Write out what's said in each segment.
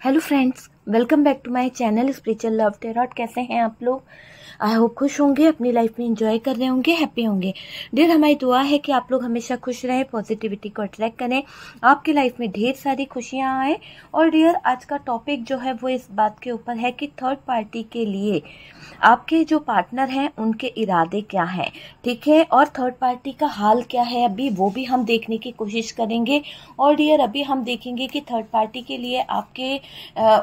Hello friends welcome back to my channel spiritual love tarot कैसे हैं आप लोग? आई होप खुश होंगे अपनी लाइफ में इंजॉय कर रहे होंगे हैप्पी होंगे। डियर हमारी दुआ है कि आप लोग हमेशा खुश रहें पॉजिटिविटी को अट्रैक्ट करें। आपकी लाइफ में ढेर सारी खुशियाँ आए। और डियर आज का टॉपिक जो है वो इस बात के ऊपर है कि थर्ड पार्टी के लिए आपके जो पार्टनर हैं उनके इरादे क्या हैं? ठीक है? और थर्ड पार्टी का हाल क्या है? अभी वो भी हम देखने की कोशिश करेंगे। और डियर अभी हम देखेंगे कि थर्ड पार्टी के लिए आपके आ,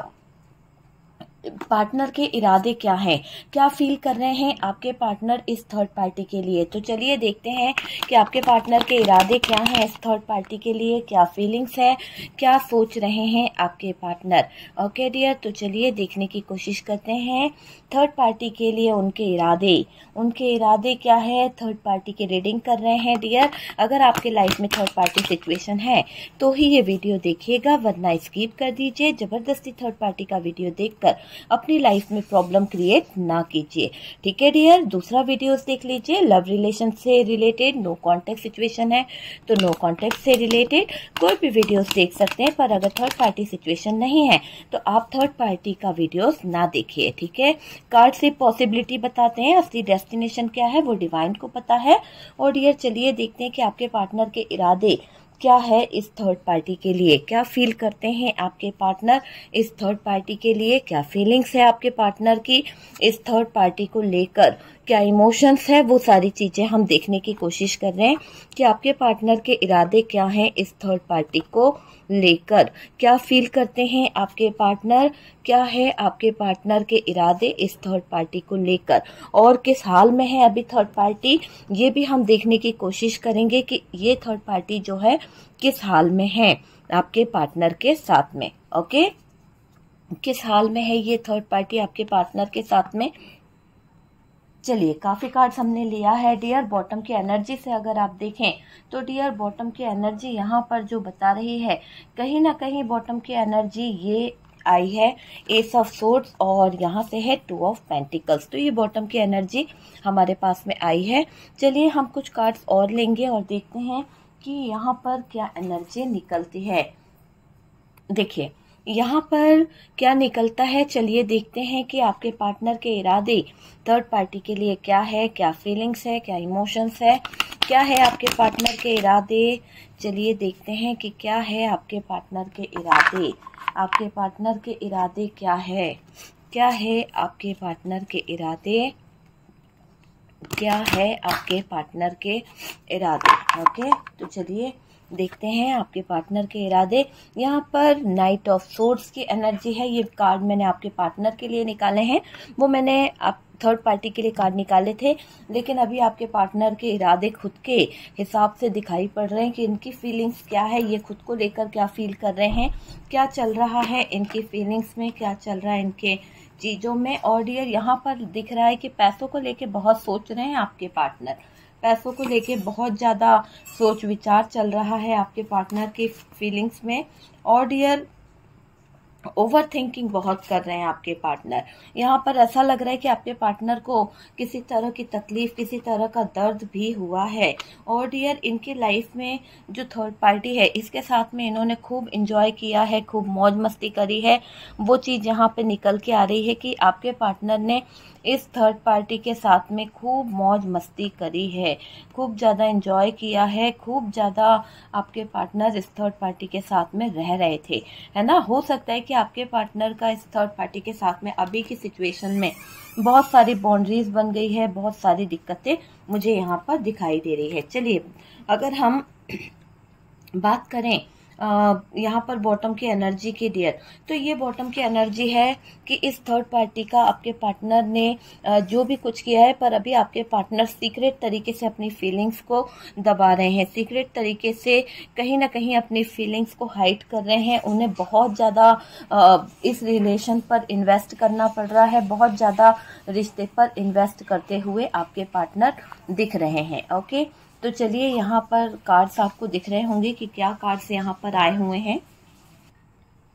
पार्टनर के इरादे क्या हैं? क्या फील कर रहे हैं आपके पार्टनर इस थर्ड पार्टी के लिए? तो चलिए देखते हैं कि आपके पार्टनर के इरादे क्या हैं इस थर्ड पार्टी के लिए, क्या फीलिंग्स है, क्या सोच रहे हैं आपके पार्टनर ओके डियर तो चलिए देखने की कोशिश करते हैं। थर्ड पार्टी के लिए उनके इरादे। उनके इरादे क्या है? थर्ड पार्टी की रीडिंग कर रहे हैं डियर अगर आपके लाइफ में थर्ड पार्टी सिचुएशन है तो ही ये वीडियो देखिएगा, वरना स्कीप कर दीजिए। ज़बरदस्ती थर्ड पार्टी का वीडियो देखकर अपनी लाइफ में प्रॉब्लम क्रिएट ना कीजिए। ठीक है डियर दूसरा वीडियोस देख लीजिए। लव रिलेशन से रिलेटेड नो कॉन्टेक्ट सिचुएशन है तो नो कॉन्टेक्ट से रिलेटेड कोई भी वीडियोस देख सकते हैं, पर अगर थर्ड पार्टी सिचुएशन नहीं है तो आप थर्ड पार्टी का वीडियोस ना देखिए। ठीक है? कार्ड से पॉसिबिलिटी बताते हैं, असली डेस्टिनेशन क्या है वो डिवाइन को पता है। और डियर चलिए देखते हैं कि आपके पार्टनर के इरादे क्या है इस थर्ड पार्टी के लिए? क्या फील करते हैं आपके पार्टनर इस थर्ड पार्टी के लिए क्या फीलिंग्स है आपके पार्टनर की? इस थर्ड पार्टी को लेकर क्या इमोशंस है? वो सारी चीज़ें हम देखने की कोशिश कर रहे हैं कि आपके पार्टनर के इरादे क्या हैं इस थर्ड पार्टी को? लेकर। क्या फील करते हैं आपके पार्टनर क्या है आपके पार्टनर के इरादे इस थर्ड पार्टी को लेकर? और किस हाल में है अभी थर्ड पार्टी ये भी हम देखने की कोशिश करेंगे कि ये थर्ड पार्टी जो है, किस हाल में है आपके पार्टनर के साथ में ओके किस हाल में है ये थर्ड पार्टी आपके पार्टनर के साथ में? चलिए, काफ़ी कार्ड्स हमने लिया है। डियर बॉटम की एनर्जी से अगर आप देखें तो डियर बॉटम की एनर्जी यहाँ पर जो बता रही है, कहीं ना कहीं बॉटम की एनर्जी ये आई है एस ऑफ़ सोर्ट्स और यहाँ से है टू ऑफ़ पेंटिकल्स तो ये बॉटम की एनर्जी हमारे पास में आई है। चलिए, हम कुछ कार्ड्स और लेंगे और देखते हैं कि यहाँ पर क्या एनर्जी निकलती है। देखिए यहाँ पर क्या निकलता है? चलिए देखते हैं कि आपके पार्टनर के इरादे थर्ड पार्टी के लिए क्या है, क्या फीलिंग्स है, क्या इमोशंस है, क्या है आपके पार्टनर के इरादे? चलिए देखते हैं कि क्या है आपके पार्टनर के इरादे। आपके पार्टनर के इरादे क्या है? क्या है आपके पार्टनर के इरादे? क्या है आपके पार्टनर के इरादे? ओके तो चलिए देखते हैं आपके पार्टनर के इरादे। यहाँ पर नाइट ऑफ़ सोर्स की एनर्जी है। ये कार्ड मैंने आपके पार्टनर के लिए निकाले हैं। वो मैंने आप थर्ड पार्टी के लिए कार्ड निकाले थे, लेकिन अभी आपके पार्टनर के इरादे खुद के हिसाब से दिखाई पड़ रहे हैं कि इनकी फीलिंग्स क्या है, ये खुद को लेकर क्या फील कर रहे हैं, क्या चल रहा है इनकी फीलिंग्स में, क्या चल रहा है इनके चीज़ों में। और डियर यहाँ पर दिख रहा है कि पैसों को लेके बहुत सोच रहे हैं आपके पार्टनर पैसों को लेके बहुत ज़्यादा सोच विचार चल रहा है आपके पार्टनर की फीलिंग्स में। और डियर ओवर थिंकिंग बहुत कर रहे हैं आपके पार्टनर यहाँ पर ऐसा लग रहा है कि आपके पार्टनर को किसी तरह की तकलीफ़, किसी तरह का दर्द भी हुआ है। और डियर इनकी लाइफ में जो थर्ड पार्टी है, इसके साथ में इन्होंने खूब इंजॉय किया है, खूब मौज मस्ती करी है। वो चीज़ यहाँ पे निकल के आ रही है कि आपके पार्टनर ने इस थर्ड पार्टी के साथ में खूब मौज मस्ती करी है। खूब ज़्यादा इंजॉय किया है। खूब ज़्यादा आपके पार्टनर इस थर्ड पार्टी के साथ में रह रहे थे। है ना? हो सकता है कि आपके पार्टनर का इस थर्ड पार्टी के साथ में अभी की सिचुएशन में बहुत सारी बाउंड्रीज बन गई है, बहुत सारी दिक्कतें मुझे यहाँ पर दिखाई दे रही है। चलिए, अगर हम बात करें यहाँ पर बॉटम की एनर्जी की डियर तो ये बॉटम की एनर्जी है कि इस थर्ड पार्टी का आपके पार्टनर ने जो भी कुछ किया है, पर अभी आपके पार्टनर सीक्रेट तरीके से अपनी फीलिंग्स को दबा रहे हैं। सीक्रेट तरीके से कहीं ना कहीं अपनी फीलिंग्स को हाइड कर रहे हैं। उन्हें बहुत ज़्यादा इस रिलेशन पर इन्वेस्ट करना पड़ रहा है। बहुत ज़्यादा रिश्ते पर इन्वेस्ट करते हुए आपके पार्टनर दिख रहे हैं। ओके तो चलिए यहाँ पर कार्ड्स आपको दिख रहे होंगे कि क्या कार्ड्स यहाँ पर आए हुए हैं।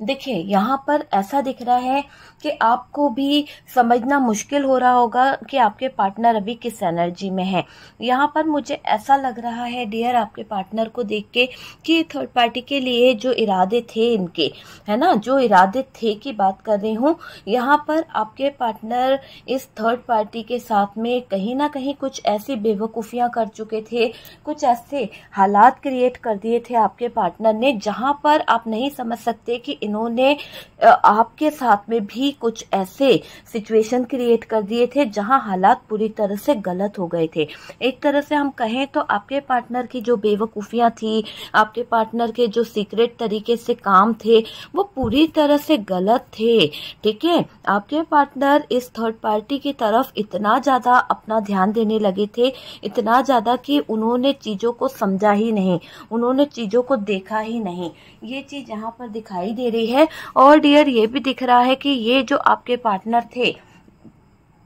देखिए, यहाँ पर ऐसा दिख रहा है कि आपको भी समझना मुश्किल हो रहा होगा कि आपके पार्टनर अभी किस एनर्जी में है। यहाँ पर मुझे ऐसा लग रहा है डियर आपके पार्टनर को देख के कि थर्ड पार्टी के लिए जो इरादे थे इनके, है ना? जो इरादे थे की बात कर रही हूँ, यहाँ पर आपके पार्टनर इस थर्ड पार्टी के साथ में कहीं ना कहीं कुछ ऐसी बेवकूफ़ियाँ कर चुके थे, कुछ ऐसे हालात क्रिएट कर दिए थे आपके पार्टनर ने, जहाँ पर आप नहीं समझ सकते कि इन्होंने आपके साथ में भी कुछ ऐसे सिचुएशन क्रिएट कर दिए थे जहाँ हालात पूरी तरह से गलत हो गए थे। एक तरह से हम कहें तो आपके पार्टनर की जो बेवकूफ़ियाँ थी, आपके पार्टनर के जो सीक्रेट तरीके से काम थे, वो पूरी तरह से गलत थे। ठीक है? आपके पार्टनर इस थर्ड पार्टी की तरफ़ इतना ज़्यादा अपना ध्यान देने लगे थे, इतना ज़्यादा कि उन्होंने चीज़ों को समझा ही नहीं, उन्होंने चीज़ों को देखा ही नहीं। ये चीज़ यहाँ पर दिखाई दे रही है। और डियर ये भी दिख रहा है कि ये जो आपके पार्टनर थे,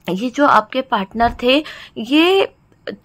ये जो आपके पार्टनर थे, ये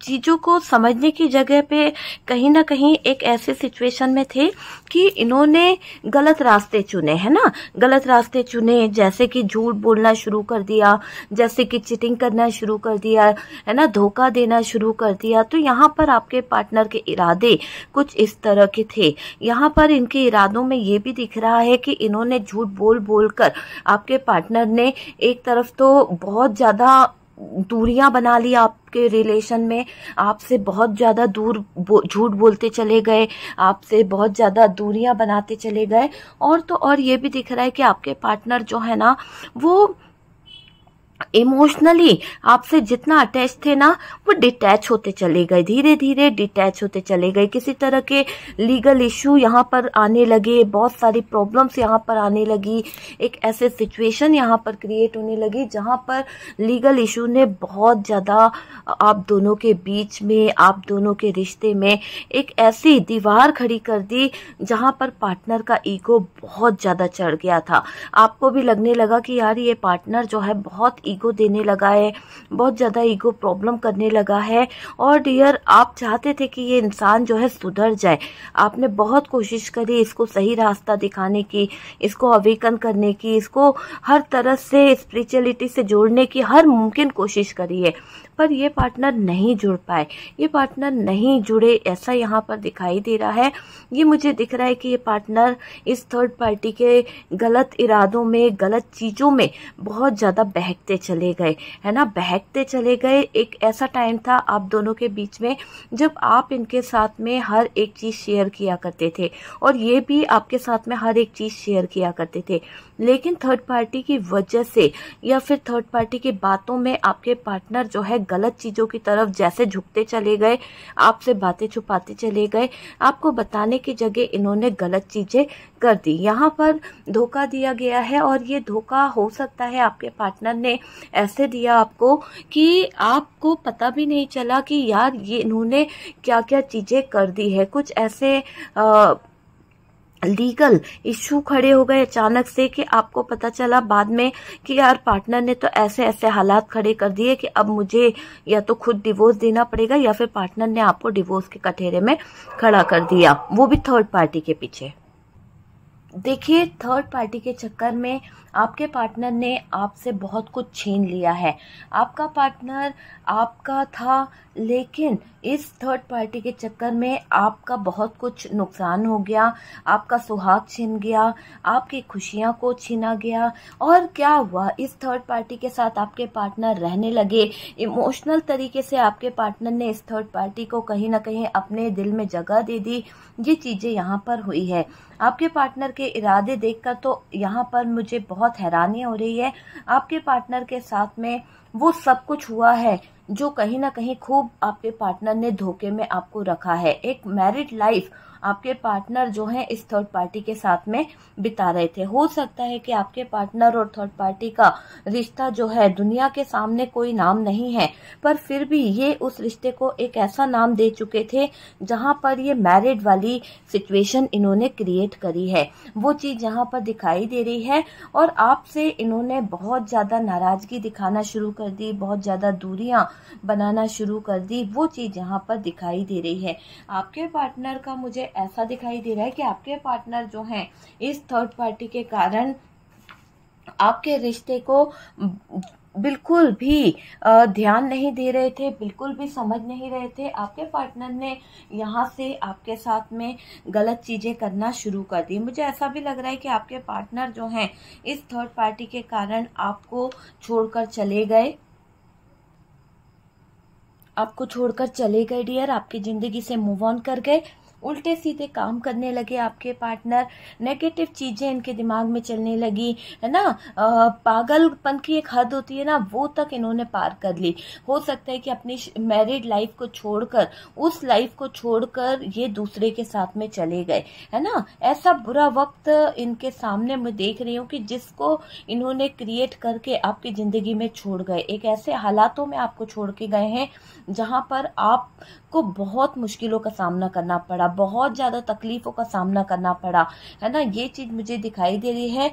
चीज़ों को समझने की जगह पे कहीं ना कहीं एक ऐसे सिचुएशन में थे कि इन्होंने गलत रास्ते चुने, है ना? गलत रास्ते चुने, जैसे कि झूठ बोलना शुरू कर दिया, जैसे कि चिटिंग करना शुरू कर दिया, है ना? धोखा देना शुरू कर दिया। तो यहाँ पर आपके पार्टनर के इरादे कुछ इस तरह के थे। यहाँ पर इनके इरादों में ये भी दिख रहा है कि इन्होंने झूठ बोल बोल कर आपके पार्टनर ने एक तरफ़ तो बहुत ज़्यादा दूरियाँ बना ली आपके रिलेशन में। आपसे बहुत ज़्यादा दूर झूठ बोलते चले गए। आपसे बहुत ज़्यादा दूरियाँ बनाते चले गए। और तो और ये भी दिख रहा है कि आपके पार्टनर जो है ना, वो इमोशनली आपसे जितना अटैच थे ना, वो डिटैच होते चले गए। धीरे धीरे डिटैच होते चले गए। किसी तरह के लीगल इशू यहाँ पर आने लगे, बहुत सारी प्रॉब्लम्स यहाँ पर आने लगी। एक ऐसे सिचुएशन यहाँ पर क्रिएट होने लगी, जहाँ पर लीगल इशू ने बहुत ज़्यादा आप दोनों के बीच में, आप दोनों के रिश्ते में एक ऐसी दीवार खड़ी कर दी, जहाँ पर पार्टनर का ईगो बहुत ज़्यादा चढ़ गया था। आपको भी लगने लगा कि यार ये पार्टनर जो है बहुत ईगो देने लगा है, बहुत ज़्यादा ईगो प्रॉब्लम करने लगा है। और डियर आप चाहते थे कि ये इंसान जो है सुधर जाए। आपने बहुत कोशिश करी इसको सही रास्ता दिखाने की, इसको अवेकन करने की, इसको हर तरह से स्पिरिचुअलिटी से जोड़ने की, हर मुमकिन कोशिश करी है। पर ये पार्टनर नहीं जुड़ पाए। ये पार्टनर नहीं जुड़े ऐसा यहाँ पर दिखाई दे रहा है। ये मुझे दिख रहा है कि ये पार्टनर इस थर्ड पार्टी के गलत इरादों में, गलत चीज़ों में बहुत ज़्यादा बहकते चले गए, है ना? बहकते चले गए। एक ऐसा टाइम था आप दोनों के बीच में, जब आप इनके साथ में हर एक चीज़ शेयर किया करते थे और ये भी आपके साथ में हर एक चीज़ शेयर किया करते थे। लेकिन थर्ड पार्टी की वजह से या फिर थर्ड पार्टी की बातों में आपके पार्टनर जो है गलत चीज़ों की तरफ़ जैसे झुकते चले गए आपसे बातें छुपाते चले गए आपको बताने की जगह इन्होंने गलत चीज़ें कर दी। यहाँ पर धोखा दिया गया है और ये धोखा हो सकता है आपके पार्टनर ने ऐसे दिया आपको कि आपको पता भी नहीं चला कि यार ये इन्होंने क्या क्या चीज़ें कर दी है। कुछ ऐसे आ, लीगल इशू खड़े हो गए अचानक से कि आपको पता चला बाद में कि यार पार्टनर ने तो ऐसे ऐसे हालात खड़े कर दिए कि अब मुझे या तो खुद डिवोर्स देना पड़ेगा या फिर पार्टनर ने आपको डिवोर्स के कठेरे में खड़ा कर दिया। वो भी थर्ड पार्टी के पीछे। देखिए थर्ड पार्टी के चक्कर में आपके पार्टनर ने आपसे बहुत कुछ छीन लिया है। आपका पार्टनर आपका था, लेकिन इस थर्ड पार्टी के चक्कर में आपका बहुत कुछ नुकसान हो गया, आपका सुहाग छिन गया, आपकी खुशियाँ को छीना गया। और क्या हुआ? इस थर्ड पार्टी के साथ आपके पार्टनर रहने लगे। इमोशनल तरीके से आपके पार्टनर ने इस थर्ड पार्टी को कहीं ना कहीं अपने दिल में जगह दे दी। ये चीज़ें यहाँ पर हुई है। आपके पार्टनर के इरादे देखकर तो यहाँ पर मुझे बहुत हैरानी हो रही है। आपके पार्टनर के साथ में वो सब कुछ हुआ है। जो कहीं ना कहीं खूब आपके पार्टनर ने धोखे में आपको रखा है। एक मैरिड लाइफ आपके पार्टनर जो है इस थर्ड पार्टी के साथ में बिता रहे थे। हो सकता है कि आपके पार्टनर और थर्ड पार्टी का रिश्ता जो है दुनिया के सामने कोई नाम नहीं है, पर फिर भी ये उस रिश्ते को एक ऐसा नाम दे चुके थे जहाँ पर ये मैरिड वाली सिचुएशन इन्होंने क्रिएट करी है। वो चीज़ यहाँ पर दिखाई दे रही है और आपसे इन्होंने बहुत ज़्यादा नाराज़गी दिखाना शुरू कर दी, बहुत ज़्यादा दूरियाँ बनाना शुरू कर दी। वो चीज़ यहाँ पर दिखाई दे रही है। आपके पार्टनर का मुझे ऐसा दिखाई दे रहा है कि आपके पार्टनर जो हैं, इस थर्ड पार्टी के कारण आपके रिश्ते को बिल्कुल भी ध्यान नहीं दे रहे थे, बिल्कुल भी समझ नहीं रहे थे। आपके पार्टनर ने यहाँ से आपके साथ में गलत चीज़ें करना शुरू कर दी। मुझे ऐसा भी लग रहा है कि आपके पार्टनर जो हैं, इस थर्ड पार्टी के कारण आपको छोड़कर चले गए। आपको छोड़कर चले गए डियर आपकी ज़िंदगी से मूव ऑन कर गए। उल्टे सीधे काम करने लगे आपके पार्टनर नेगेटिव चीज़ें इनके दिमाग में चलने लगी, है ना? पागलपन की एक हद होती है ना, वो तक इन्होंने पार कर ली। हो सकता है कि अपनी मैरिड लाइफ को छोड़कर, उस लाइफ को छोड़कर ये दूसरे के साथ में चले गए, है ना? ऐसा बुरा वक्त इनके सामने मैं देख रही हूँ कि जिसको इन्होंने क्रिएट करके आपकी ज़िंदगी में छोड़ गए। एक ऐसे हालातों में आपको छोड़ के गए हैं, जहाँ पर आपको बहुत मुश्किलों का सामना करना पड़ा, बहुत ज़्यादा तकलीफ़ों का सामना करना पड़ा। है ना? ये चीज़ मुझे दिखाई दे रही है।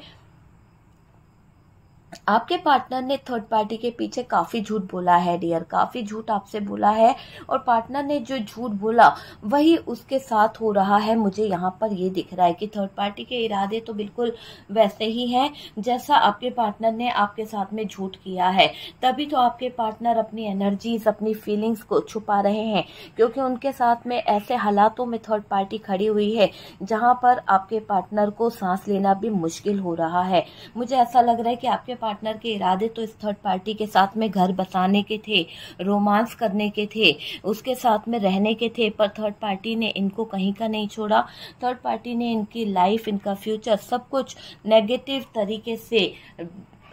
आपके पार्टनर ने थर्ड पार्टी के पीछे काफ़ी झूठ बोला है डियर काफ़ी झूठ आपसे बोला है और पार्टनर ने जो झूठ बोला, वही उसके साथ हो रहा है। मुझे यहाँ पर ये दिख रहा है कि थर्ड पार्टी के इरादे तो बिल्कुल वैसे ही हैं, जैसा आपके पार्टनर ने आपके साथ में झूठ किया है। तभी तो आपके पार्टनर अपनी एनर्जीज अपनी फीलिंग्स को छुपा रहे हैं, क्योंकि उनके साथ में ऐसे हालातों में थर्ड पार्टी खड़ी हुई है, जहाँ पर आपके पार्टनर को सांस लेना भी मुश्किल हो रहा है। मुझे ऐसा लग रहा है कि आपके पार्टनर के इरादे तो इस थर्ड पार्टी के साथ में घर बसाने के थे रोमांस करने के थे, उसके साथ में रहने के थे, पर थर्ड पार्टी ने इनको कहीं का नहीं छोड़ा। थर्ड पार्टी ने इनकी लाइफ इनका फ्यूचर सब कुछ नेगेटिव तरीके से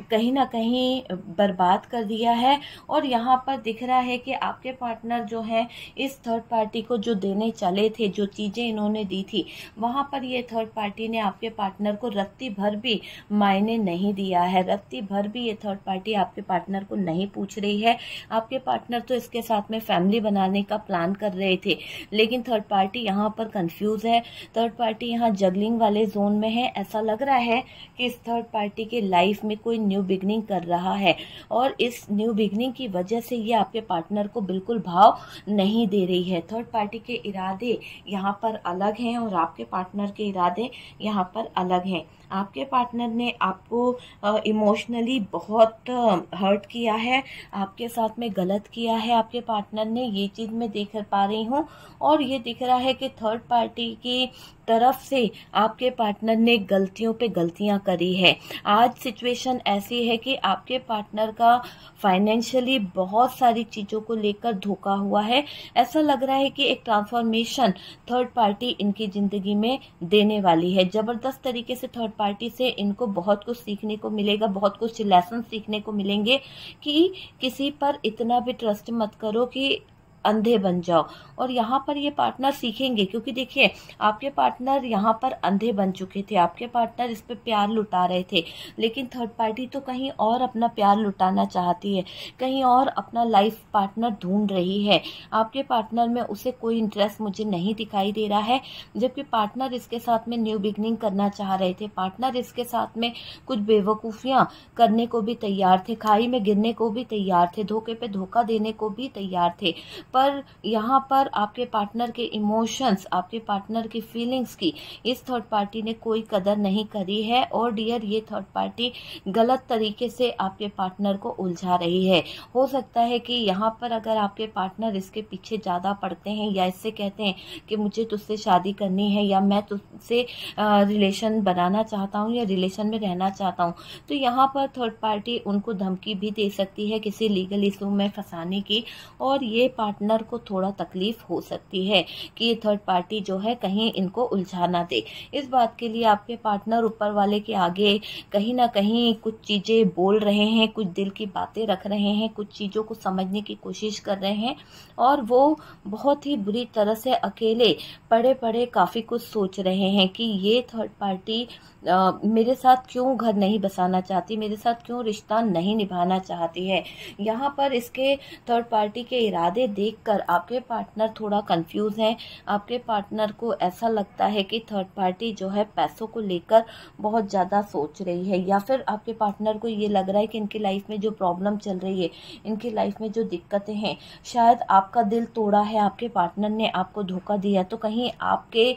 कहीं ना कहीं बर्बाद कर दिया है। और यहाँ पर दिख रहा है कि आपके पार्टनर जो है, इस थर्ड पार्टी को जो देने चले थे, जो चीज़ें इन्होंने दी थी, वहाँ पर ये थर्ड पार्टी ने आपके पार्टनर को रत्ती भर भी मायने नहीं दिया है। रत्ती भर भी ये थर्ड पार्टी आपके पार्टनर को नहीं पूछ रही है। आपके पार्टनर तो इसके साथ में फैमिली बनाने का प्लान कर रहे थे। लेकिन थर्ड पार्टी यहाँ पर कंफ्यूज है। थर्ड पार्टी यहाँ जगलिंग वाले जोन में है। ऐसा लग रहा है कि इस थर्ड पार्टी के लाइफ में कोई बिगनिंग कर रहा है। और इस न्यू बिगनिंग की वजह से ये आपके पार्टनर को बिल्कुल भाव नहीं दे रही है। थर्ड पार्टी के इरादे यहाँ पर अलग हैं और आपके पार्टनर के इरादे यहाँ पर अलग हैं। आपके पार्टनर ने आपको इमोशनली बहुत हर्ट किया है, आपके साथ में गलत किया है, आपके पार्टनर ने ये चीज़ मैं देख पा रही हूँ और ये दिख रहा है कि थर्ड पार्टी की तरफ़ से आपके पार्टनर ने गलतियों पे गलतियाँ करी है। आज सिचुएशन ऐसी है कि आपके पार्टनर का फाइनेंशियली बहुत सारी चीज़ों को लेकर धोखा हुआ है। ऐसा लग रहा है कि एक ट्रांसफॉर्मेशन थर्ड पार्टी इनकी ज़िंदगी में देने वाली है। ज़बरदस्त तरीके से थर्ड पार्टी से इनको बहुत कुछ सीखने को मिलेगा, बहुत कुछ लेसन सीखने को मिलेंगे कि किसी पर इतना भी ट्रस्ट मत करो कि अंधे बन जाओ। और यहाँ पर ये पार्टनर सीखेंगे, क्योंकि देखिए, आपके पार्टनर यहाँ पर अंधे बन चुके थे। आपके पार्टनर इस पर प्यार लुटा रहे थे। लेकिन थर्ड पार्टी तो कहीं और अपना प्यार लुटाना चाहती है। कहीं और अपना लाइफ पार्टनर ढूंढ रही है। आपके पार्टनर में उसे कोई इंटरेस्ट मुझे नहीं दिखाई दे रहा है। जबकि पार्टनर इसके साथ में न्यू बिगनिंग करना चाह रहे थे। पार्टनर इसके साथ में कुछ बेवकूफ़ियाँ करने को भी तैयार थे। खाई में गिरने को भी तैयार थे। धोखे पे धोखा देने को भी तैयार थे। पर, यहाँ पर आपके पार्टनर के इमोशंस आपके पार्टनर की फीलिंग्स की इस थर्ड पार्टी ने कोई कदर नहीं करी है और डियर ये थर्ड पार्टी गलत तरीके से आपके पार्टनर को उलझा रही है। हो सकता है कि यहाँ पर अगर आपके पार्टनर इसके पीछे ज़्यादा पड़ते हैं या इससे कहते हैं कि मुझे तुझसे शादी करनी है या मैं तुझसे रिलेशन बनाना चाहता हूँ या रिलेशन में रहना चाहता हूँ तो यहाँ पर थर्ड पार्टी उनको धमकी भी दे सकती है किसी लीगल इशू में फंसाने की। और ये पार्टनर पार्टनर को थोड़ा तकलीफ़ हो सकती है कि ये थर्ड पार्टी जो है कहीं इनको उलझा ना दे। इस बात के लिए आपके पार्टनर ऊपर वाले के आगे कहीं ना कहीं कुछ चीज़ें बोल रहे हैं कुछ दिल की बातें रख रहे हैं कुछ चीज़ों को समझने की कोशिश कर रहे हैं और वो बहुत ही बुरी तरह से अकेले पड़े पड़े काफ़ी कुछ सोच रहे हैं कि ये थर्ड पार्टी आ, मेरे साथ क्यों घर नहीं बसाना चाहती मेरे साथ क्यों रिश्ता नहीं निभाना चाहती है। यहाँ पर इसके थर्ड पार्टी के इरादे देख देखकर आपके पार्टनर थोड़ा कंफ्यूज है। आपके पार्टनर को ऐसा लगता है कि थर्ड पार्टी जो है पैसों को लेकर बहुत ज़्यादा सोच रही है, या फिर आपके पार्टनर को ये लग रहा है कि इनकी लाइफ में जो प्रॉब्लम चल रही है, इनकी लाइफ में जो दिक्कतें हैं, शायद आपका दिल तोड़ा है, आपके पार्टनर ने आपको धोखा दिया तो कहीं आपके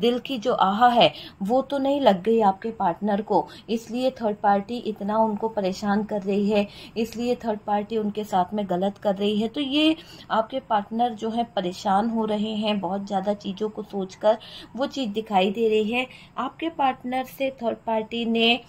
दिल की जो आह है, वो तो नहीं लग गई आपके पार्टनर को। इसलिए थर्ड पार्टी इतना उनको परेशान कर रही है, इसलिए थर्ड पार्टी उनके साथ में गलत कर रही है। तो ये आपके पार्टनर जो है परेशान हो रहे हैं, बहुत ज़्यादा चीज़ों को सोचकर वो चीज़ दिखाई दे रही है। आपके पार्टनर से थर्ड पार्टी ने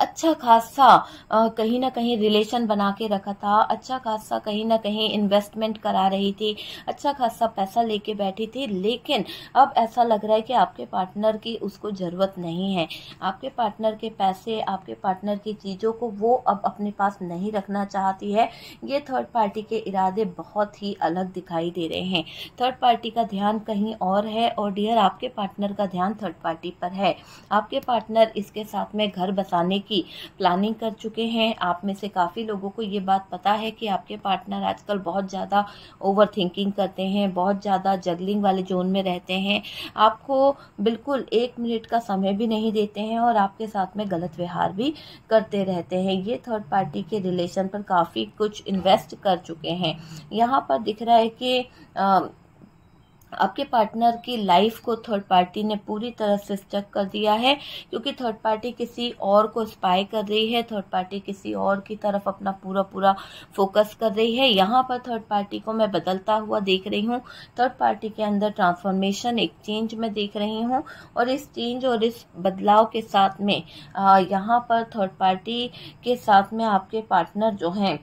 अच्छा खासा कहीं ना कहीं रिलेशन बना के रखा था अच्छा खासा कहीं ना कहीं इन्वेस्टमेंट करा रही थी अच्छा खासा पैसा लेके बैठी थी, लेकिन अब ऐसा लग रहा है कि आपके पार्टनर की उसको ज़रूरत नहीं है। आपके पार्टनर के पैसे, आपके पार्टनर की चीज़ों को वो अब अपने पास नहीं रखना चाहती है। ये थर्ड पार्टी के इरादे बहुत ही अलग दिखाई दे रहे हैं। थर्ड पार्टी का ध्यान कहीं और है और डियर आपके पार्टनर का ध्यान थर्ड पार्टी पर है। आपके पार्टनर इसके साथ में घर बसाने जाने की प्लानिंग कर चुके हैं। आप में से काफ़ी लोगों को ये बात पता है कि आपके पार्टनर आजकल बहुत ज़्यादा ओवर थिंकिंग करते हैं, बहुत ज़्यादा जगलिंग वाले जोन में रहते हैं। आपको बिल्कुल एक मिनट का समय भी नहीं देते हैं और आपके साथ में गलत व्यवहार भी करते रहते हैं। ये थर्ड पार्टी के रिलेशन पर काफ़ी कुछ इन्वेस्ट कर चुके हैं। यहाँ पर दिख रहा है कि आपके पार्टनर की लाइफ को थर्ड पार्टी ने पूरी तरह से स्टक कर दिया है, क्योंकि थर्ड पार्टी किसी और को स्पाई कर रही है थर्ड पार्टी किसी और की तरफ़ अपना पूरा पूरा फोकस कर रही है। यहाँ पर थर्ड पार्टी को मैं बदलता हुआ देख रही हूँ। थर्ड पार्टी के अंदर ट्रांसफॉर्मेशन एक चेंज में देख रही हूँ और इस चेंज और इस बदलाव के साथ में यहाँ पर थर्ड पार्टी के साथ में आपके पार्टनर जो हैं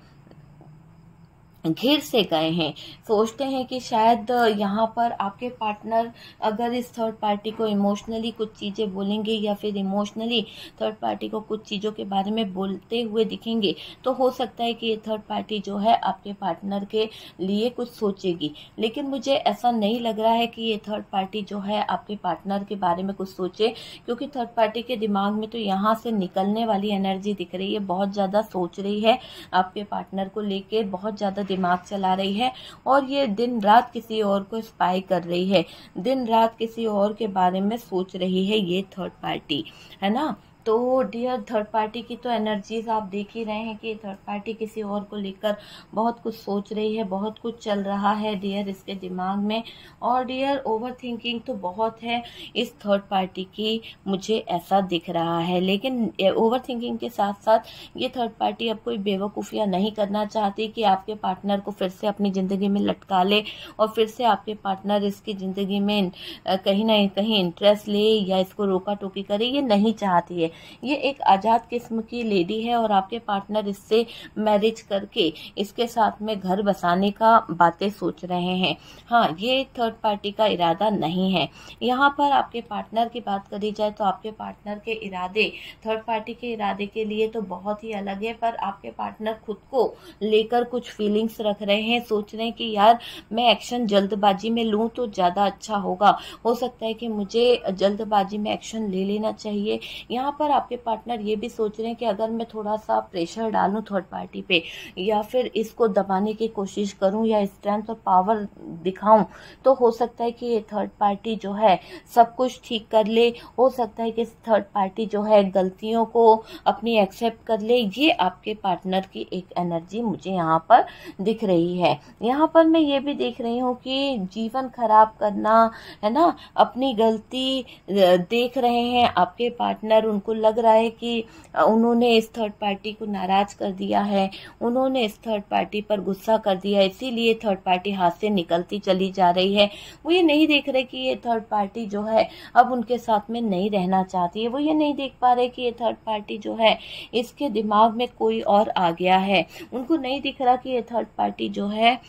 घिर से गए हैं। सोचते हैं कि शायद यहाँ पर आपके पार्टनर अगर इस थर्ड पार्टी को इमोशनली कुछ चीज़ें बोलेंगे या फिर इमोशनली थर्ड पार्टी को कुछ चीज़ों के बारे में बोलते हुए दिखेंगे तो हो सकता है कि ये थर्ड पार्टी जो है आपके पार्टनर के लिए कुछ सोचेगी। लेकिन मुझे ऐसा नहीं लग रहा है कि ये थर्ड पार्टी जो है आपके पार्टनर के बारे में कुछ सोचे, क्योंकि थर्ड पार्टी के दिमाग में तो यहाँ से निकलने वाली एनर्जी दिख रही है, बहुत ज़्यादा सोच रही है आपके पार्टनर को लेकर बहुत ज़्यादा दिमाग चला रही है और ये दिन रात किसी और को स्पाई कर रही है। दिन रात किसी और के बारे में सोच रही है ये थर्ड पार्टी है ना? तो डियर थर्ड पार्टी की तो एनर्जीज आप देख ही रहे हैं कि थर्ड पार्टी किसी और को लेकर बहुत कुछ सोच रही है, बहुत कुछ चल रहा है डियर इसके दिमाग में और डियर ओवर थिंकिंग तो बहुत है, इस थर्ड पार्टी की मुझे ऐसा दिख रहा है। लेकिन ओवर थिंकिंग के साथ साथ ये थर्ड पार्टी अब कोई बेवकूफ़ियाँ नहीं करना चाहती कि आपके पार्टनर को फिर से अपनी ज़िंदगी में लटका ले और फिर से आपके पार्टनर इसकी ज़िंदगी में कहीं ना कहीं इंटरेस्ट ले या इसको रोका टोकी करे, ये नहीं चाहती है। ये एक आज़ाद किस्म की लेडी है और आपके पार्टनर इससे मैरिज करके इसके साथ में घर बसाने का बातें सोच रहे हैं। हाँ ये थर्ड पार्टी का इरादा नहीं है। यहाँ पर आपके पार्टनर की बात करी जाए तो आपके पार्टनर के इरादे थर्ड पार्टी के इरादे के लिए तो बहुत ही अलग है, पर आपके पार्टनर खुद को लेकर कुछ फीलिंग्स रख रहे हैं, सोच रहे हैं कि यार, मैं एक्शन जल्दबाजी में लूँ तो ज़्यादा अच्छा होगा। हो सकता है कि मुझे जल्दबाजी में एक्शन ले लेना चाहिए। यहाँ पर पर आपके पार्टनर ये भी सोच रहे हैं कि अगर मैं थोड़ा सा प्रेशर डालूं थर्ड पार्टी पे, या फिर इसको दबाने की कोशिश करूँ, या स्ट्रेंथ और पावर दिखाऊँ तो हो सकता है कि ये थर्ड पार्टी जो है, सब कुछ ठीक कर ले। हो सकता है कि थर्ड पार्टी जो है, गलतियों को अपनी एक्सेप्ट कर ले। ये आपके पार्टनर की एक एनर्जी मुझे यहाँ पर दिख रही है। यहाँ पर मैं ये भी देख रही हूँ कि जीवन खराब करना, है ना? अपनी गलती देख रहे हैं आपके पार्टनर उनको लग रहा है कि उन्होंने इस थर्ड पार्टी को नाराज़ कर दिया है। उन्होंने इस थर्ड पार्टी पर गुस्सा कर दिया है। इसीलिए थर्ड पार्टी हाथ से निकलती चली जा रही है। वो ये नहीं देख रहे कि ये थर्ड पार्टी जो है, अब उनके साथ में नहीं रहना चाहती है। वो ये नहीं देख पा रहे कि ये थर्ड पार्टी जो है, इसके दिमाग में कोई और आ गया है। उनको नहीं दिख रहा कि ये थर्ड पार्टी जो है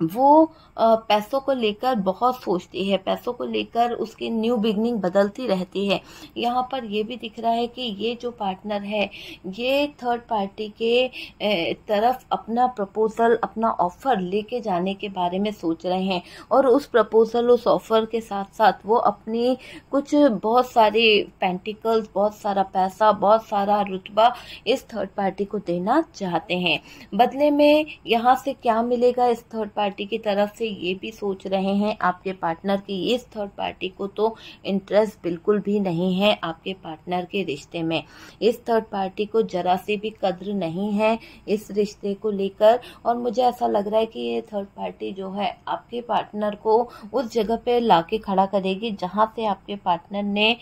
वो पैसों को लेकर बहुत सोचती है, पैसों को लेकर उसकी न्यू बिगनिंग बदलती रहती है। यहाँ पर ये भी दिख रहा है कि ये जो पार्टनर है, ये थर्ड पार्टी के तरफ़ अपना प्रपोजल अपना ऑफ़र लेके जाने के बारे में सोच रहे हैं और उस प्रपोजल उस ऑफ़र के साथ साथ वो अपनी कुछ बहुत सारे पेंटिकल्स बहुत सारा पैसा, बहुत सारा रुतबा इस थर्ड पार्टी को देना चाहते हैं। बदले में यहाँ से क्या मिलेगा इस थर्ड पार्टी पार्टी की तरफ़ से ये भी सोच रहे हैं, आपके पार्टनर की इस थर्ड पार्टी को तो इंटरेस्ट बिल्कुल भी नहीं है आपके पार्टनर के रिश्ते में। इस थर्ड पार्टी को जरा से भी कद्र नहीं है इस रिश्ते को लेकर, और मुझे ऐसा लग रहा है कि ये थर्ड पार्टी जो है, आपके पार्टनर को उस जगह पे लाके खड़ा करेगी जहाँ से आपके पार्टनर ने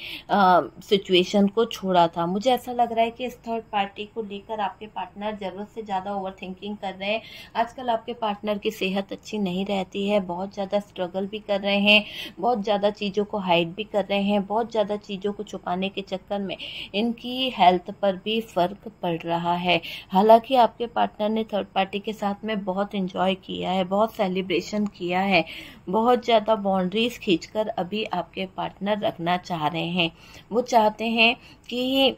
सिचुएशन को छोड़ा था। मुझे ऐसा लग रहा है कि इस थर्ड पार्टी को लेकर आपके पार्टनर ज़रूरत से ज़्यादा ओवर कर रहे हैं। आजकल आपके पार्टनर की सेहत अच्छी नहीं रहती है, बहुत ज़्यादा स्ट्रगल भी कर रहे हैं, बहुत ज़्यादा चीज़ों को हाइड भी कर रहे हैं, बहुत ज़्यादा चीज़ों को छुपाने के चक्कर में इनकी हेल्थ पर भी फ़र्क पड़ रहा है। हालाँकि आपके पार्टनर ने थर्ड पार्टी के साथ में बहुत इन्जॉय किया है, बहुत सेलिब्रेशन किया है, बहुत ज़्यादा बाउंड्रीज खींचकर अभी आपके पार्टनर रखना चाह रहे हैं। वो चाहते हैं कि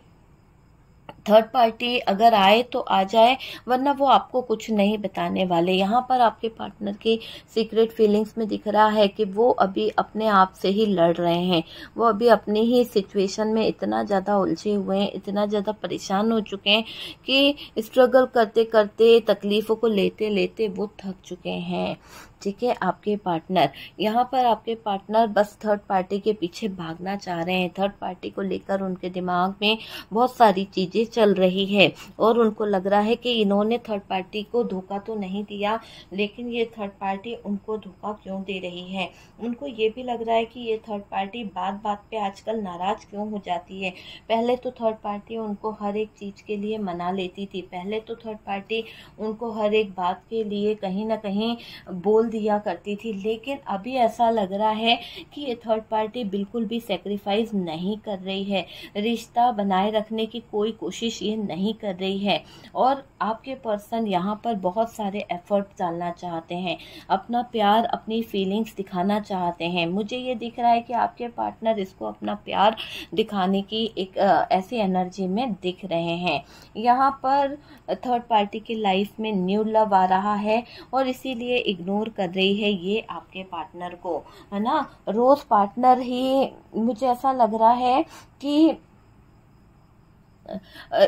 थर्ड पार्टी अगर आए तो आ जाए, वरना वो आपको कुछ नहीं बताने वाले। यहाँ पर आपके पार्टनर की सीक्रेट फीलिंग्स में दिख रहा है कि वो अभी अपने आप से ही लड़ रहे हैं। वो अभी अपनी ही सिचुएशन में इतना ज़्यादा उलझे हुए हैं, इतना ज़्यादा परेशान हो चुके हैं कि स्ट्रगल करते करते तकलीफ़ों को लेते लेते वो थक चुके हैं। ठीक है, आपके पार्टनर यहाँ पर आपके पार्टनर बस थर्ड पार्टी के पीछे भागना चाह रहे हैं। थर्ड पार्टी को लेकर उनके दिमाग में बहुत सारी चीज़ें चल रही है और उनको लग रहा है कि इन्होंने थर्ड पार्टी को धोखा तो नहीं दिया, लेकिन ये थर्ड पार्टी उनको धोखा क्यों दे रही है? उनको ये भी लग रहा है कि ये थर्ड पार्टी बात बात पे आजकल नाराज़ क्यों हो जाती है? पहले तो थर्ड पार्टी उनको हर एक चीज़ के लिए मना लेती थी। पहले तो थर्ड पार्टी उनको हर एक बात के लिए कहीं ना कहीं बोल बोल दिया करती थी। लेकिन अभी ऐसा लग रहा है कि ये थर्ड पार्टी बिल्कुल भी सेक्रीफाइस नहीं कर रही है। रिश्ता बनाए रखने की कोई कोशिश ये नहीं कर रही है। और आपके पर्सन यहाँ पर बहुत सारे एफर्ट डालना चाहते हैं। अपना प्यार, अपनी फीलिंग्स दिखाना चाहते हैं। मुझे ये दिख रहा है कि आपके पार्टनर इसको अपना प्यार दिखाने की एक ऐसी एनर्जी में दिख रहे हैं। यहाँ पर थर्ड पार्टी की लाइफ में न्यू लव आ रहा है और इसीलिए इग्नोर कर रही है ये आपके पार्टनर को, है ना? रोज पार्टनर ही, मुझे ऐसा लग रहा है कि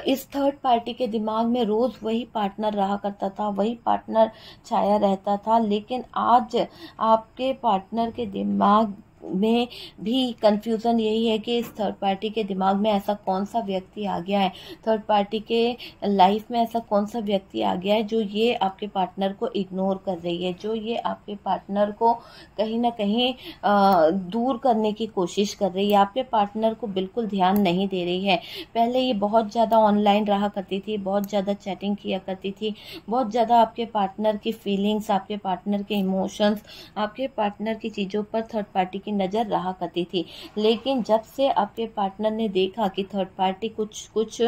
इस थर्ड पार्टी के दिमाग में रोज वही पार्टनर रहा करता था, वही पार्टनर छाया रहता था, लेकिन आज आपके पार्टनर के दिमाग में भी कंफ्यूजन यही है कि इस थर्ड पार्टी के दिमाग में ऐसा कौन सा व्यक्ति आ गया है? थर्ड पार्टी के लाइफ में ऐसा कौन सा व्यक्ति आ गया है जो ये आपके पार्टनर को इग्नोर कर रही है, जो ये आपके पार्टनर को कहीं ना कहीं दूर करने की कोशिश कर रही है आपके पार्टनर को बिल्कुल ध्यान नहीं दे रही है। पहले ये बहुत ज़्यादा ऑनलाइन रहा करती थी, बहुत ज़्यादा चैटिंग किया करती थी, बहुत ज़्यादा आपके पार्टनर की फीलिंग्स आपके पार्टनर के इमोशंस आपके पार्टनर की चीज़ों पर थर्ड पार्टी की नज़र रहा करती थी। लेकिन जब से आपके पार्टनर ने देखा कि थर्ड पार्टी कुछ कुछ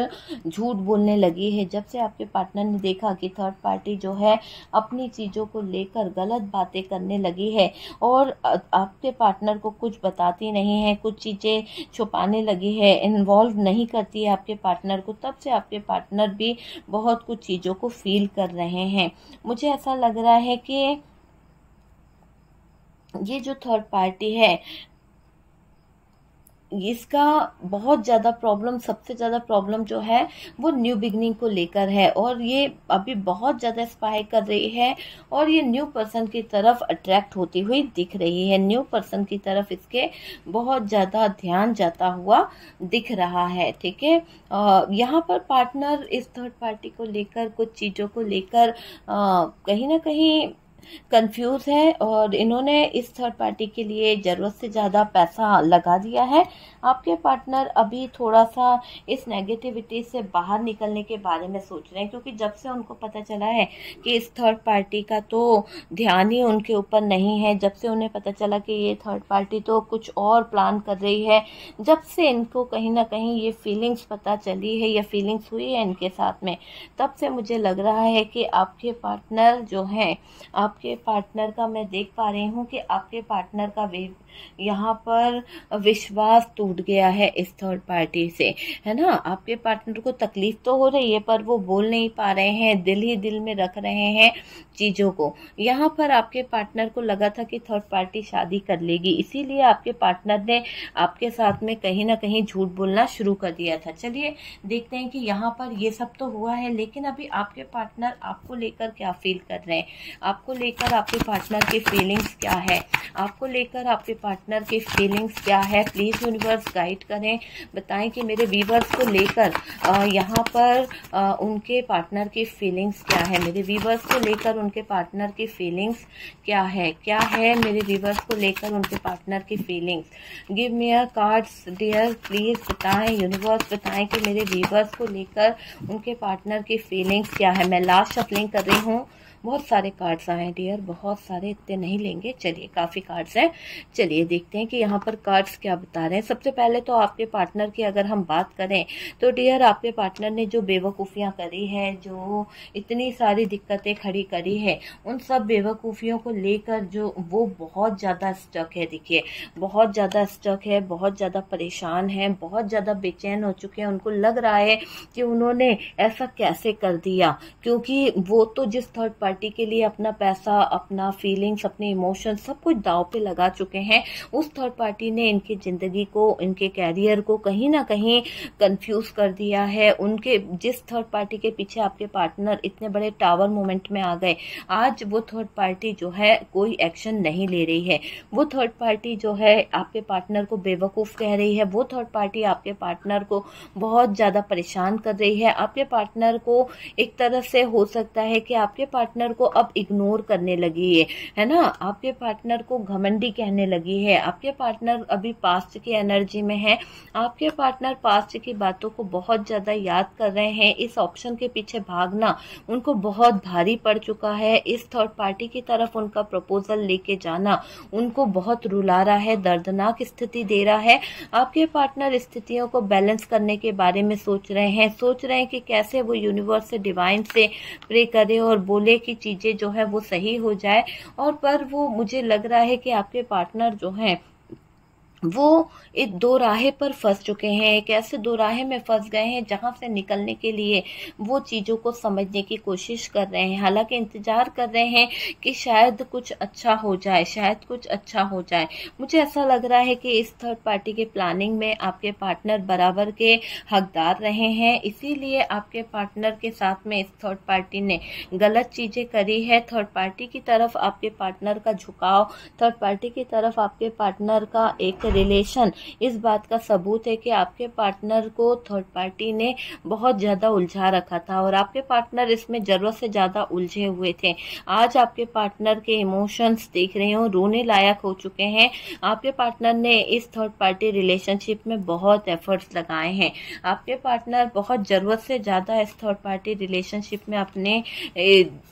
झूठ बोलने लगी है, जब से आपके पार्टनर ने देखा कि थर्ड पार्टी जो है अपनी चीज़ों को लेकर गलत बातें करने लगी है और आपके पार्टनर को कुछ बताती नहीं है, कुछ चीज़ें छुपाने लगी है इन्वॉल्व नहीं करती है आपके पार्टनर को, तब से आपके पार्टनर भी बहुत कुछ चीज़ों को फील कर रहे हैं। मुझे ऐसा लग रहा है कि ये जो थर्ड पार्टी है, इसका बहुत ज़्यादा प्रॉब्लम सबसे ज़्यादा प्रॉब्लम जो है, वो न्यू बिगनिंग को लेकर है और ये अभी बहुत ज़्यादा स्पाई कर रही है और ये न्यू पर्सन की तरफ़ अट्रैक्ट होती हुई दिख रही है। न्यू पर्सन की तरफ़ इसके बहुत ज़्यादा ध्यान जाता हुआ दिख रहा है, ठीक है? यहाँ पर पार्टनर इस थर्ड पार्टी को लेकर, कुछ चीज़ों को लेकर कहीं ना कहीं कंफ्यूज है और इन्होंने इस थर्ड पार्टी के लिए ज़रूरत से ज़्यादा पैसा लगा दिया है। आपके पार्टनर अभी थोड़ा सा इस नेगेटिविटी से बाहर निकलने के बारे में सोच रहे हैं, क्योंकि जब से उनको पता चला है कि इस थर्ड पार्टी का तो ध्यान ही उनके ऊपर नहीं है, जब से उन्हें पता चला कि ये थर्ड पार्टी तो कुछ और प्लान कर रही है, जब से इनको कहीं ना कहीं ये फीलिंग्स पता चली है, या फीलिंग्स हुई है इनके साथ में, तब से मुझे लग रहा है कि आपके पार्टनर जो हैं, आपके पार्टनर का मैं देख पा रही हूँ कि आपके पार्टनर का वे, यहाँ पर विश्वास टूट गया है इस थर्ड पार्टी से। है ना? आपके पार्टनर को तकलीफ़ तो हो रही है, पर वो बोल नहीं पा रहे हैं, दिल ही दिल में रख रहे हैं चीज़ों को। यहाँ पर आपके पार्टनर को लगा था कि थर्ड पार्टी शादी कर लेगी, इसीलिए आपके पार्टनर ने आपके साथ में कहीं ना कहीं झूठ बोलना शुरू कर दिया था। चलिए, देखते हैं कि यहाँ पर ये सब तो हुआ है, लेकिन अभी आपके पार्टनर आपको लेकर क्या फील कर रहे हैं? आपको लेकर आपके पार्टनर की फीलिंग्स क्या है? आपको लेकर आपके पार्टनर की फीलिंग्स क्या है? प्लीज़ यूनिवर्स गाइड करें बताएँ कि मेरे वीवर्स को लेकर यहाँ पर आ, उनके पार्टनर की फीलिंग्स क्या है? मेरे वीवर्स को लेकर उनके पार्टनर की फीलिंग्स क्या है? क्या है मेरे वीवर्स को लेकर उनके पार्टनर की feelings give me a cards dear please बताएँ यूनिवर्स बताएँ कि मेरे वीवर्स को लेकर उनके पार्टनर की फीलिंग्स क्या है? मैं लास्ट शफलिंग कर रही हूँ। बहुत सारे कार्ड्स आए हैं डियर बहुत सारे इतने नहीं लेंगे। चलिए, काफ़ी कार्ड्स हैं। चलिए, देखते हैं कि यहाँ पर कार्ड्स क्या बता रहे हैं। सबसे पहले तो आपके पार्टनर की अगर हम बात करें तो डियर आपके पार्टनर ने जो बेवकूफ़ियाँ करी है, जो इतनी सारी दिक्कतें खड़ी करी है, उन सब बेवकूफ़ियों को लेकर जो वो बहुत ज़्यादा स्टक है। देखिए, बहुत ज़्यादा स्टक है, बहुत ज़्यादा परेशान है, बहुत ज़्यादा बेचैन हो चुके हैं। उनको लग रहा है कि उन्होंने ऐसा कैसे कर दिया, क्योंकि वो तो जिस थर्ड पार्टी पार्टी के लिए अपना पैसा, अपना फीलिंग्स अपने इमोशन सब कुछ दाव पे लगा चुके हैं। उस थर्ड पार्टी ने इनकी ज़िंदगी को, इनके कैरियर को कहीं ना कहीं कंफ्यूज कर दिया है। उनके, जिस थर्ड पार्टी के पीछे आपके पार्टनर इतने बड़े टावर मोमेंट में आ गए, आज वो थर्ड पार्टी जो है कोई एक्शन नहीं ले रही है। वो थर्ड पार्टी जो है आपके पार्टनर को बेवकूफ़ कह रही है। वो थर्ड पार्टी आपके पार्टनर को बहुत ज़्यादा परेशान कर रही है। आपके पार्टनर को एक तरह से हो सकता है कि आपके पार्टनर पार्टनर को अब इग्नोर करने लगी है है ना? आपके पार्टनर को घमंडी कहने लगी है, आपके पार्टनर अभी पास्ट की एनर्जी में है, आपके पार्टनर पास्ट की बातों को बहुत ज़्यादा याद कर रहे हैं, इस ऑप्शन के पीछे भागना उनको बहुत भारी पड़ चुका है, इस थर्ड पार्टी की तरफ़ उनका प्रपोजल लेके जाना उनको बहुत रुला रहा है, दर्दनाक स्थिति दे रहा है। आपके पार्टनर स्थितियों को बैलेंस करने के बारे में सोच रहे हैं, सोच रहे हैं कि कैसे वो यूनिवर्स से डिवाइन से प्रे करे और बोले कि चीज़ें जो है वो सही हो जाए और पर वो मुझे लग रहा है कि आपके पार्टनर जो हैं वो एक दो राहे पर फंस चुके हैं, एक ऐसे दो राहे में फंस गए हैं जहाँ से निकलने के लिए वो चीज़ों को समझने की कोशिश कर रहे हैं। हालाँकि इंतज़ार कर रहे हैं कि शायद कुछ अच्छा हो जाए, शायद कुछ अच्छा हो जाए। मुझे ऐसा लग रहा है कि इस थर्ड पार्टी के प्लानिंग में आपके पार्टनर बराबर के हकदार रहे हैं। इसीलिए आपके पार्टनर के साथ में इस थर्ड पार्टी ने गलत चीज़ें करी है। थर्ड पार्टी की तरफ़ आपके पार्टनर का झुकाव थर्ड पार्टी की तरफ़ आपके पार्टनर का एक रिलेशन इस बात का सबूत है कि आपके पार्टनर को थर्ड पार्टी ने बहुत ज़्यादा उलझा रखा था और आपके पार्टनर इसमें ज़रूरत से ज़्यादा उलझे हुए थे। आज आपके पार्टनर के इमोशंस देख रहे हो, रोने लायक हो चुके हैं। आपके पार्टनर ने इस थर्ड पार्टी रिलेशनशिप में बहुत एफर्ट्स लगाए हैं। आपके पार्टनर बहुत ज़रूरत से ज़्यादा इस थर्ड पार्टी रिलेशनशिप में अपने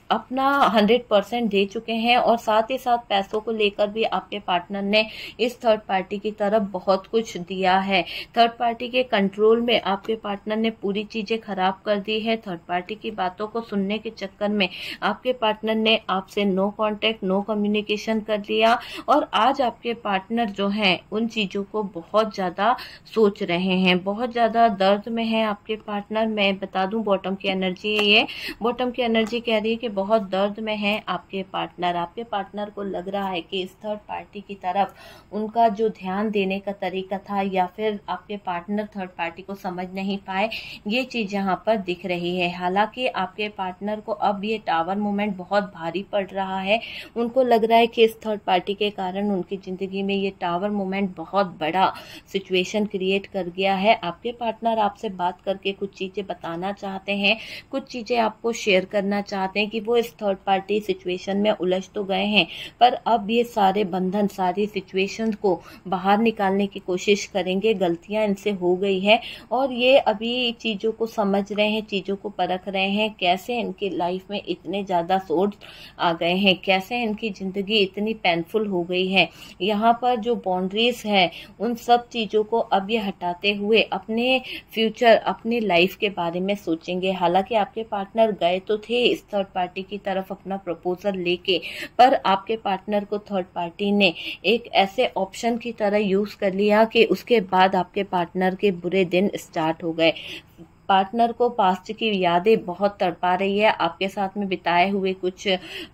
अपना हंड्रेड परसेंट दे चुके हैं और साथ ही साथ पैसों को लेकर भी आपके पार्टनर ने इस थर्ड पार्टी की तरफ़ बहुत कुछ दिया है। थर्ड पार्टी के कंट्रोल में आपके पार्टनर ने पूरी चीज़ें खराब कर दी है। थर्ड पार्टी की बातों को सुनने के चक्कर में आपके पार्टनर ने आपसे नो कांटेक्ट नो कम्युनिकेशन कर लिया और आज आपके पार्टनर जो हैं, उन चीज़ों को बहुत ज़्यादा सोच रहे हैं। बहुत ज़्यादा दर्द में है आपके पार्टनर मैं बता दूँ बॉटम की एनर्जी है ये। बॉटम की एनर्जी कह रही है कि बहुत दर्द में है आपके पार्टनर आपके पार्टनर को लग रहा है कि इस थर्ड पार्टी की तरफ़ उनका जो ध्यान देने का तरीका था या फिर आपके पार्टनर थर्ड पार्टी को समझ नहीं पाए, ये चीज़ यहाँ पर दिख रही है। हालाँकि आपके पार्टनर को अब ये टावर मोमेंट बहुत भारी पड़ रहा है। उनको लग रहा है कि इस थर्ड पार्टी के कारण उनकी ज़िंदगी में ये टावर मोमेंट बहुत बड़ा सिचुएशन क्रिएट कर गया है। आपके पार्टनर आपसे बात करके कुछ चीज़ें बताना चाहते हैं, कुछ चीज़ें आपको शेयर करना चाहते हैं कि वो इस थर्ड पार्टी सिचुएशन में उलझ तो गए हैं, पर अब ये सारे बंधन, सारी सिचुएशन को बाहर निकालने की कोशिश करेंगे। गलतियाँ इनसे हो गई है और ये अभी चीज़ों को समझ रहे हैं, चीज़ों को परख रहे हैं, कैसे इनकी लाइफ में इतने ज़्यादा सोर्स आ गए हैं, कैसे इनकी ज़िंदगी इतनी पेनफुल हो गई है। यहाँ पर जो बाउंड्रीज है, उन सब चीज़ों को अब ये हटाते हुए अपने फ्यूचर अपनी लाइफ के बारे में सोचेंगे। हालाँकि आपके पार्टनर गए तो थे इस थर्ड पार्टी की तरफ़ अपना प्रपोजल लेके, पर आपके पार्टनर को थर्ड पार्टी ने एक ऐसे ऑप्शन की तरह यूज़ कर लिया कि उसके बाद आपके पार्टनर के बुरे दिन स्टार्ट हो गए। पार्टनर को पास्ट की यादें बहुत तड़पा रही है। आपके साथ में बिताए हुए कुछ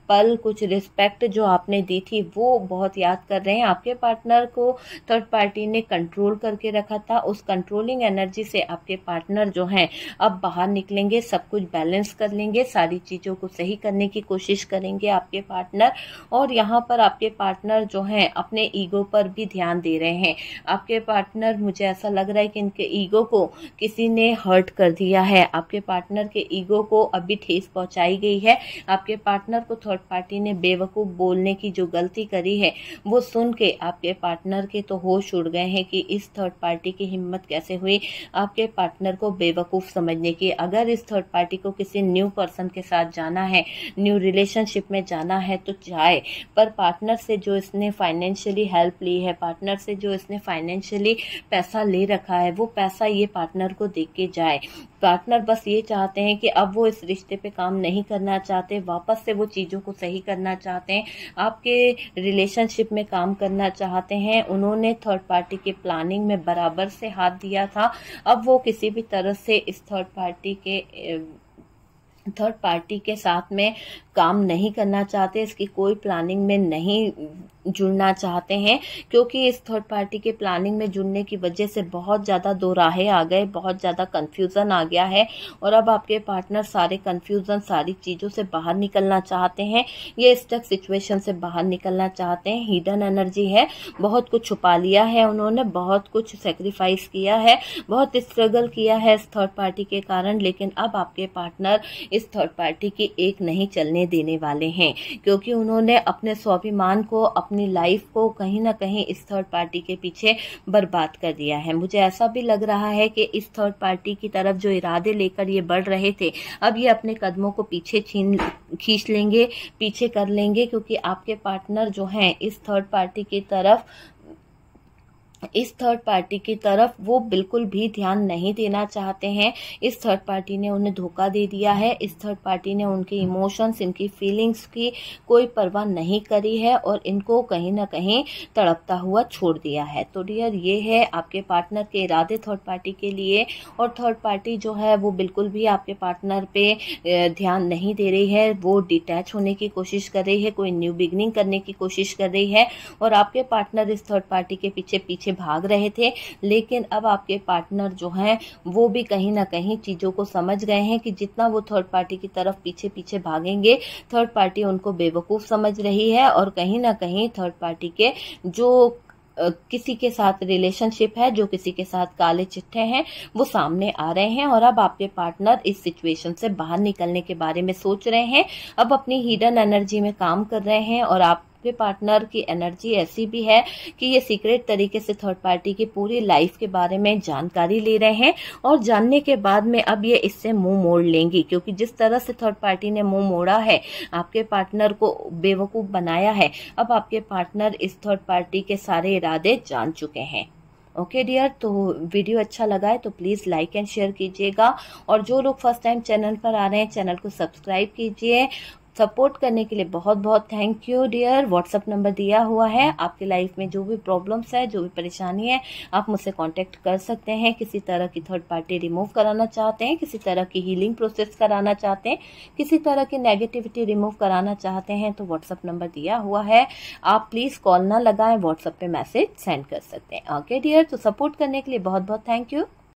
पल, कुछ रिस्पेक्ट जो आपने दी थी, वो बहुत याद कर रहे हैं। आपके पार्टनर को थर्ड पार्टी ने कंट्रोल करके रखा था। उस कंट्रोलिंग एनर्जी से आपके पार्टनर जो हैं, अब बाहर निकलेंगे, सब कुछ बैलेंस कर लेंगे, सारी चीज़ों को सही करने की कोशिश करेंगे आपके पार्टनर। और यहाँ पर आपके पार्टनर जो हैं, अपने ईगो पर भी ध्यान दे रहे हैं। आपके पार्टनर, मुझे ऐसा लग रहा है कि इनके ईगो को किसी ने हर्ट कर कर दिया है। आपके पार्टनर के ईगो को अभी ठेस पहुंचाई गई है। आपके पार्टनर को थर्ड पार्टी ने बेवकूफ़ बोलने की जो गलती करी है, वो सुन के आपके पार्टनर के तो होश उड़ गए हैं कि इस थर्ड पार्टी की हिम्मत कैसे हुई। आपके पार्टनर को बेवकूफ़ समझने की, अगर इस थर्ड पार्टी को किसी न्यू पर्सन के साथ जाना है न्यू रिलेशनशिप में जाना है तो जाए। पर पार्टनर से जो इसने फाइनेंशियली हेल्प ली है पार्टनर से जो इसने फाइनेंशियली पैसा ले रखा है, वो पैसा ये पार्टनर को देख के जाए। पार्टनर बस ये चाहते हैं कि अब वो इस रिश्ते पे काम नहीं करना चाहते, वापस से वो चीज़ों को सही करना चाहते हैं, आपके रिलेशनशिप में काम करना चाहते हैं, उन्होंने थर्ड पार्टी के प्लानिंग में बराबर से हाथ दिया था, अब वो किसी भी तरह से इस थर्ड पार्टी के थर्ड पार्टी के साथ में काम नहीं करना चाहते, इसकी कोई प्लानिंग में नहीं जुड़ना चाहते हैं, क्योंकि इस थर्ड पार्टी के प्लानिंग में जुड़ने की वजह से बहुत ज़्यादा दो राहें आ गए, बहुत ज़्यादा कन्फ्यूज़न आ गया है और अब आपके पार्टनर सारे कन्फ्यूज़न सारी चीज़ों से बाहर निकलना चाहते हैं, ये स्टक सिचुएशन से बाहर निकलना चाहते हैं हिडन एनर्जी है, बहुत कुछ छुपा लिया है उन्होंने, बहुत कुछ सेक्रीफाइस किया है, बहुत स्ट्रगल किया है इस थर्ड पार्टी के कारण, लेकिन अब आपके पार्टनर इस थर्ड पार्टी की एक नहीं चलने देने वाले हैं, क्योंकि उन्होंने अपने स्वाभिमान को, अपनी लाइफ को कहीं ना कहीं इस थर्ड पार्टी के पीछे बर्बाद कर दिया है। मुझे ऐसा भी लग रहा है कि इस थर्ड पार्टी की तरफ़ जो इरादे लेकर ये बढ़ रहे थे, अब ये अपने कदमों को पीछे छीन, खींच लेंगे, पीछे कर लेंगे, क्योंकि आपके पार्टनर जो हैं, इस थर्ड पार्टी की तरफ़ इस थर्ड पार्टी की तरफ़ वो बिल्कुल भी ध्यान नहीं देना चाहते हैं। इस थर्ड पार्टी ने उन्हें धोखा दे दिया है। इस थर्ड पार्टी ने उनके इमोशंस इनकी फीलिंग्स की कोई परवाह नहीं करी है और इनको कहीं ना कहीं तड़पता हुआ छोड़ दिया है। तो डियर ये है आपके पार्टनर के इरादे थर्ड पार्टी के लिए और थर्ड पार्टी जो है वो बिल्कुल भी आपके पार्टनर पे ध्यान नहीं दे रही है। वो डिटैच होने की कोशिश कर रही है, कोई न्यू बिगनिंग करने की कोशिश कर रही है और आपके पार्टनर इस थर्ड पार्टी के पीछे पीछे भाग रहे थे, लेकिन अब आपके पार्टनर जो हैं, वो भी कहीं ना कहीं चीज़ों को समझ गए हैं कि जितना वो थर्ड पार्टी की तरफ़ पीछे पीछे भागेंगे थर्ड पार्टी उनको बेवकूफ़ समझ रही है और कहीं ना कहीं थर्ड पार्टी के जो किसी के साथ रिलेशनशिप है, जो किसी के साथ काले चिट्ठे हैं, वो सामने आ रहे हैं और अब आपके पार्टनर इस सिचुएशन से बाहर निकलने के बारे में सोच रहे हैं। अब अपनी हिडन एनर्जी में काम कर रहे हैं और आप आपके पार्टनर की एनर्जी ऐसी भी है कि ये सीक्रेट तरीके से थर्ड पार्टी की पूरी लाइफ के बारे में जानकारी ले रहे हैं और जानने के बाद में अब ये इससे मुँह मोड़ लेंगी, क्योंकि जिस तरह से थर्ड पार्टी ने मुँह मोड़ा है, आपके पार्टनर को बेवकूफ़ बनाया है, अब आपके पार्टनर इस थर्ड पार्टी के सारे इरादे जान चुके हैं। ओके डियर तो वीडियो अच्छा लगा है तो प्लीज़ लाइक एंड शेयर कीजिएगा और जो लोग फ़र्स्ट टाइम चैनल पर आ रहे हैं चैनल को सब्सक्राइब कीजिए सपोर्ट करने के लिए बहुत बहुत thank you dear WhatsApp number दिया हुआ है। आपकी लाइफ में जो भी प्रॉब्लम्स है, जो भी परेशानी है, आप मुझसे कांटेक्ट कर सकते हैं। किसी तरह की थर्ड पार्टी रिमूव कराना चाहते हैं, किसी तरह की हीलिंग प्रोसेस कराना चाहते हैं, किसी तरह की नेगेटिविटी रिमूव कराना चाहते हैं तो व्हाट्सअप नंबर दिया हुआ है। आप प्लीज़ कॉल ना लगाएँ व्हाट्सअप पे मैसेज सेंड कर सकते हैं। ओके डियर तो सपोर्ट करने के लिए बहुत बहुत थैंक यू